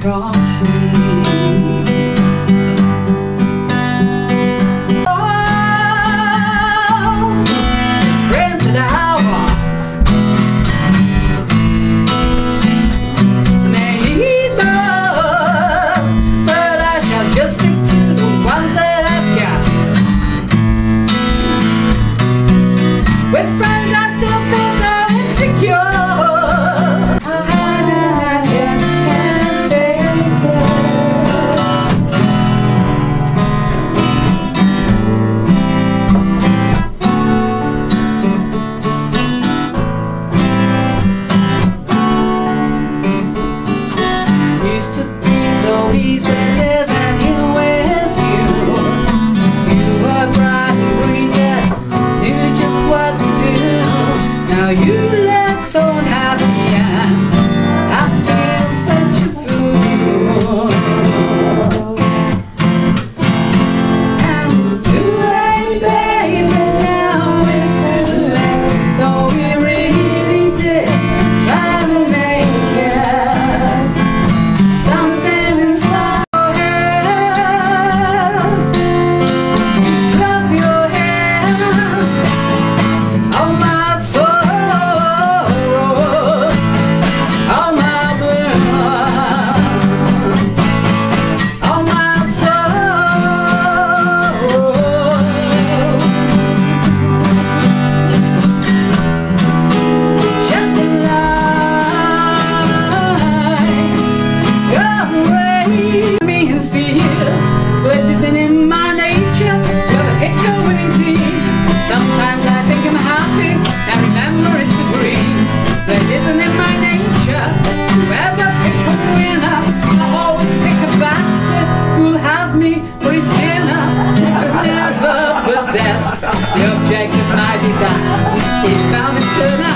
tap object of my